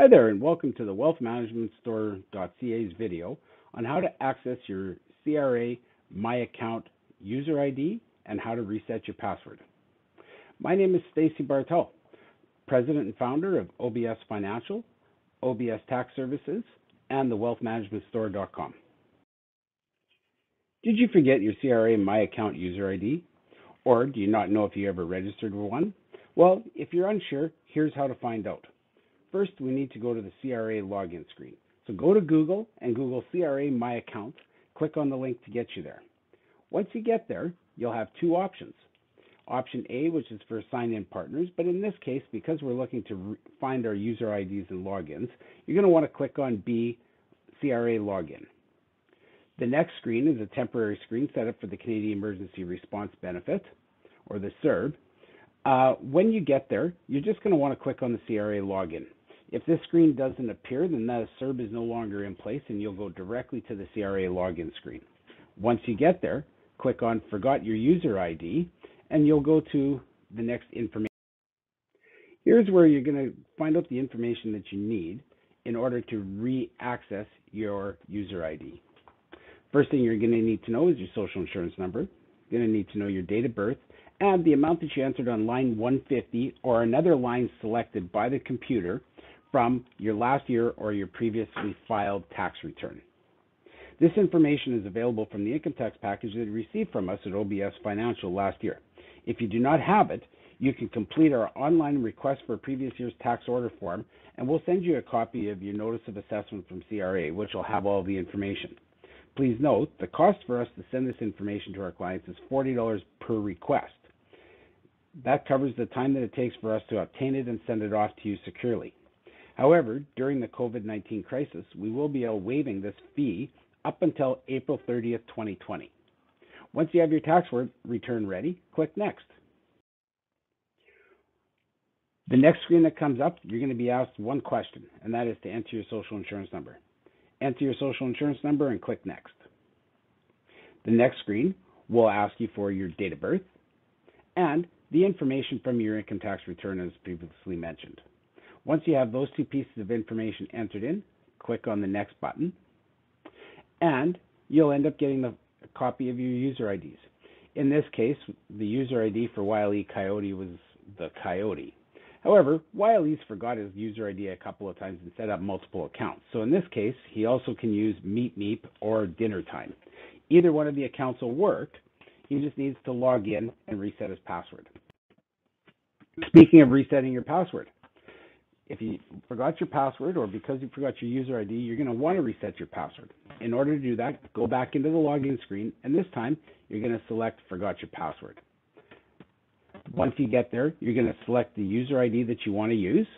Hi there, and welcome to the wealthmanagementstore.ca's video on how to access your CRA My Account user ID and how to reset your password. My name is Stacy Bartel, President and founder of OBS Financial, OBS Tax Services, and the wealthmanagementstore.com. Did you forget your CRA My Account user ID? Or do you not know if you ever registered for one? Well, if you're unsure, here's how to find out. First, we need to go to the CRA login screen. So go to Google and Google CRA My Account. Click on the link to get you there. Once you get there, you'll have two options. Option A, which is for sign-in partners, but in this case, because we're looking to find our user IDs and logins, you're going to want to click on B, CRA Login. The next screen is a temporary screen set up for the Canadian Emergency Response Benefit, or the CERB. Uh, when you get there, you're just going to want to click on the CRA Login. If this screen doesn't appear, then that CERB is no longer in place and you'll go directly to the CRA login screen. Once you get there, click on Forgot Your User ID and you'll go to the next information. Here's where you're going to find out the information that you need in order to re-access your user ID. First thing you're going to need to know is your social insurance number. You're going to need to know your date of birth and the amount that you entered on line 150 or another line selected by the computer from your last year or your previously filed tax return. This information is available from the income tax package that you received from us at OBS Financial last year. If you do not have it, you can complete our online request for previous year's tax order form, and we'll send you a copy of your notice of assessment from CRA, which will have all the information. Please note, the cost for us to send this information to our clients is $40 per request. That covers the time that it takes for us to obtain it and send it off to you securely. However, during the COVID-19 crisis, we will be waiving this fee up until April 30th, 2020. Once you have your tax return ready, click Next. The next screen that comes up, you're going to be asked one question, and that is to enter your social insurance number. Enter your social insurance number and click Next. The next screen will ask you for your date of birth and the information from your income tax return as previously mentioned. Once you have those two pieces of information entered in, click on the next button, and you'll end up getting a copy of your user IDs. In this case, the user ID for Wiley Coyote was the Coyote. However, Wiley's forgot his user ID a couple of times and set up multiple accounts. So in this case, he also can use Meep Meep or Dinner Time. Either one of the accounts will work. He just needs to log in and reset his password. Speaking of resetting your password, if you forgot your password or because you forgot your user ID, you're going to want to reset your password. In order to do that, go back into the login screen, and this time you're going to select forgot your password. Once you get there, you're going to select the user ID that you want to use,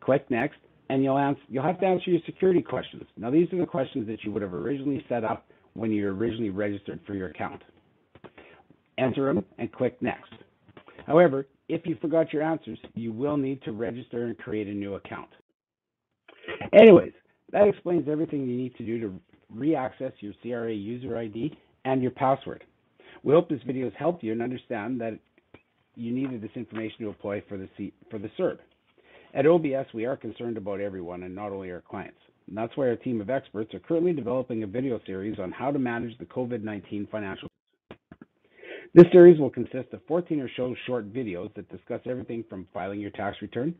click next, and you'll, answer, you'll have to answer your security questions. Now, these are the questions that you would have originally set up when you originally registered for your account. Enter them and click next. However, if you forgot your answers, you will need to register and create a new account. Anyways, that explains everything you need to do to re-access your CRA user ID and your password. We hope this video has helped you and understand that you needed this information to apply for the C for the CERB. At OBS, we are concerned about everyone and not only our clients. And that's why our team of experts are currently developing a video series on how to manage the COVID-19 financial this series will consist of 14 or so short videos that discuss everything from filing your tax return,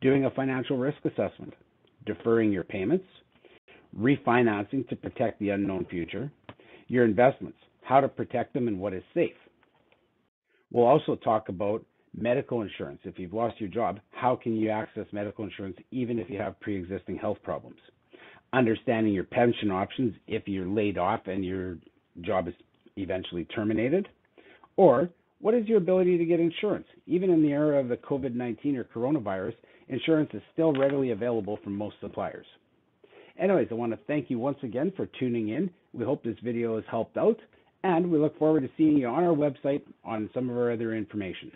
doing a financial risk assessment, deferring your payments, refinancing to protect the unknown future, your investments, how to protect them and what is safe. We'll also talk about medical insurance. If you've lost your job, how can you access medical insurance even if you have pre-existing health problems? Understanding your pension options if you're laid off and your job is eventually terminated or what is your ability to get insurance? Even in the era of the COVID 19 or coronavirus, insurance is still readily available from most suppliers. Anyways, I want to thank you once again for tuning in. We hope this video has helped out, and we look forward to seeing you on our website on some of our other information.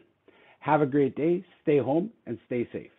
Have a great day, stay home, and stay safe.